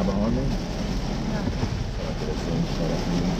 acaba ontem. Não. Ela cresceu, ela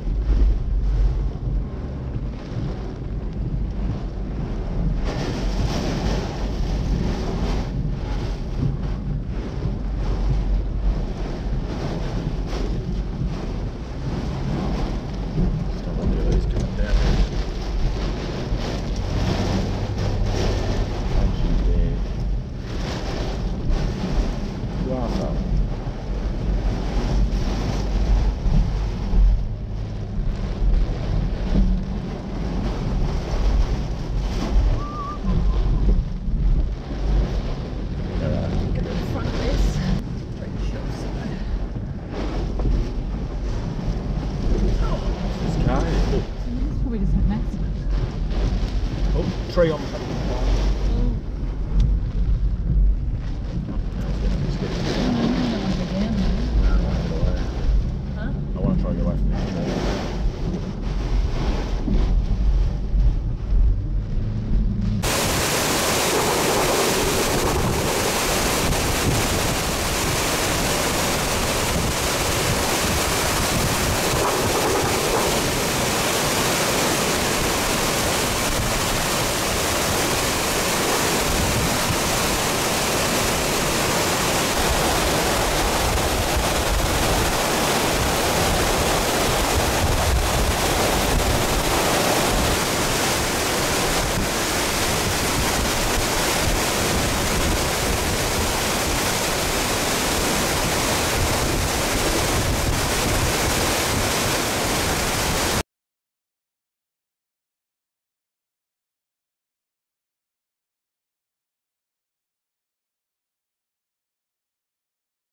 triumph.